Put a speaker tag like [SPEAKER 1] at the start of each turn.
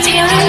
[SPEAKER 1] Taylor.